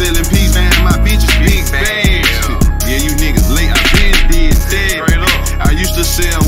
selling peas, man, my bitches big bags. Yeah, you niggas late, I been dead. that. I used to sell